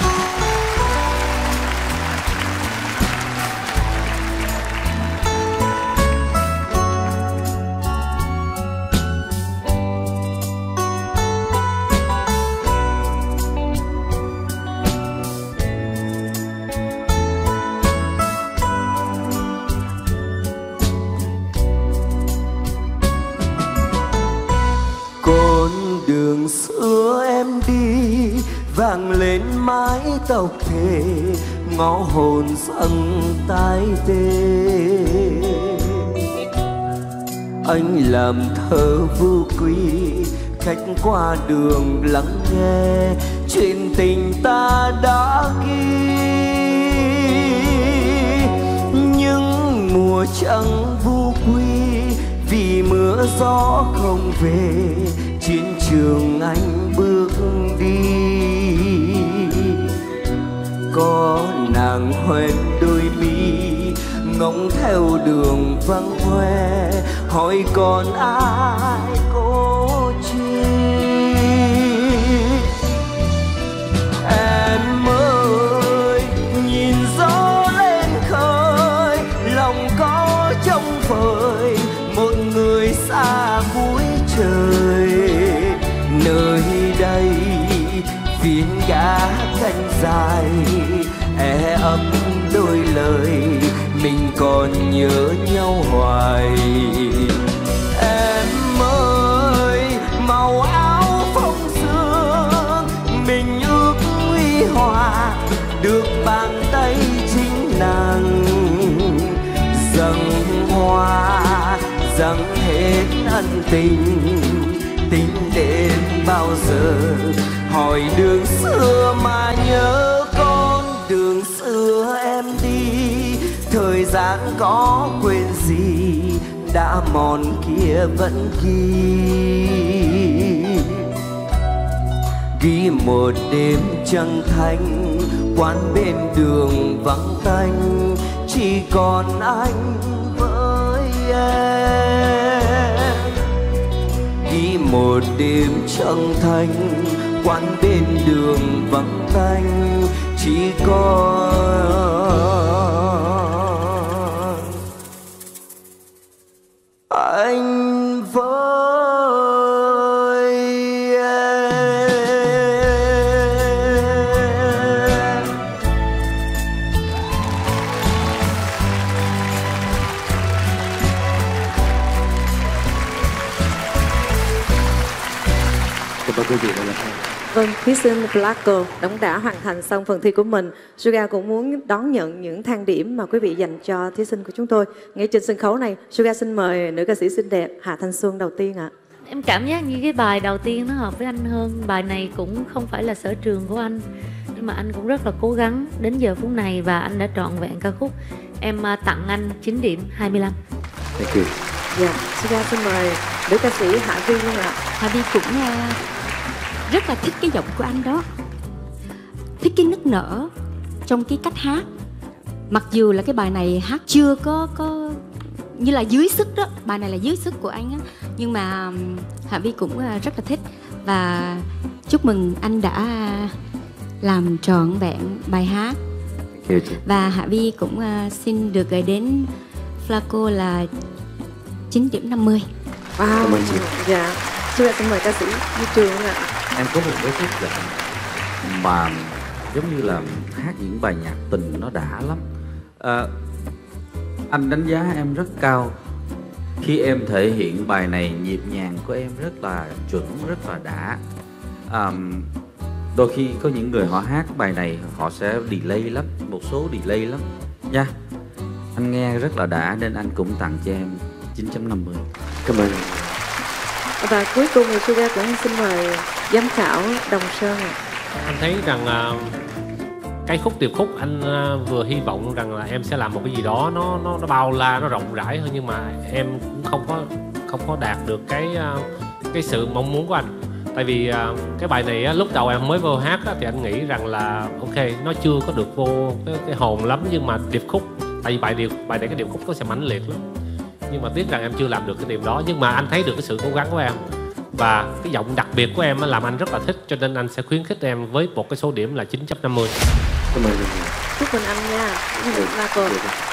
con vang lên mái tóc thề, ngõ hồn dâng tái tê. Anh làm thơ vô quy, khách qua đường lắng nghe, chuyện tình ta đã ghi. Nhưng mùa trăng vu quy, vì mưa gió không về, chiến trường anh bước đi có nàng hoen đôi mi ngóng theo đường vắng hoe hỏi còn ai cô cánh dài e ấp đôi lời, mình còn nhớ nhau hoài. Em ơi, màu áo phong sương, mình ước huy hòa, được bàn tay chính nàng. Dâng hoa, dâng hết ân tình giờ. Hỏi đường xưa mà nhớ con, đường xưa em đi. Thời gian có quên gì, đã mòn kia vẫn ghi. Ghi một đêm trăng thanh, quán bên đường vắng tanh. Chỉ còn anh với em một đêm trăng thanh quán bên đường vắng tanh chỉ có. Quý vị và các bạn. Vâng, thí sinh Blanco đóng đã hoàn thành xong phần thi của mình. Suga cũng muốn đón nhận những thang điểm mà quý vị dành cho thí sinh của chúng tôi. Ngay trên sân khấu này, Suga xin mời nữ ca sĩ xinh đẹp Hà Thanh Xuân đầu tiên ạ. Em cảm giác như cái bài đầu tiên nó hợp với anh hơn Bài này cũng không phải là sở trường của anh Nhưng mà anh cũng rất là cố gắng đến giờ phút này Và anh đã trọn vẹn ca khúc Em à, tặng anh 9 điểm 25 Thank you. Dạ, Suga xin mời nữ ca sĩ Hạ Vi luôn ạ. Hà Vi cũng à, rất là thích cái giọng của anh đó. Thích cái nức nở trong cái cách hát. Mặc dù là cái bài này hát chưa có có như là dưới sức đó bài này là dưới sức của anh á. Nhưng mà Hạ Vi cũng à, rất là thích. Và chúc mừng anh đã làm trọn vẹn bài hát. Và Hạ Vi cũng à, xin được gửi đến Flaco là 9 điểm 50 Wow. Cảm ơn chị. Dạ, Suga xin mời ca sĩ Duy Trường ạ em có một cái khúc giọng mà giống như là hát những bài nhạc tình nó đã lắm. À, anh đánh giá em rất cao khi em thể hiện bài này nhịp nhàng của em rất là chuẩn rất là đã. À, đôi khi có những người họ hát bài này họ sẽ delay lắm một số delay lắm. Nha anh nghe rất là đã nên anh cũng tặng cho em 9.50 Cảm ơn. Và cuối cùng thì Suga cũng xin mời giám khảo Đồng Sơn ạ. anh thấy rằng à, cái khúc điệp khúc anh à, vừa hy vọng rằng là em sẽ làm một cái gì đó nó nó nó bao la nó rộng rãi hơn nhưng mà em cũng không có không có đạt được cái à, cái sự mong muốn của anh tại vì à, cái bài này lúc đầu em mới vô hát thì anh nghĩ rằng là ok nó chưa có được vô cái, cái hồn lắm nhưng mà điệp khúc tại vì bài điệp bài này cái điệp khúc nó sẽ mãnh liệt lắm nhưng mà tiếc rằng em chưa làm được cái điều đó. Nhưng mà anh thấy được cái sự cố gắng của em. Và cái giọng đặc biệt của em làm anh rất là thích cho nên anh sẽ khuyến khích em với một cái số điểm là 9.50 cảm ơn chúc mừng anh nha. Michael. được.